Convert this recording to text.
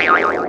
Wow.